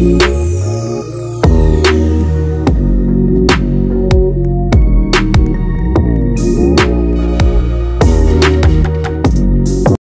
you.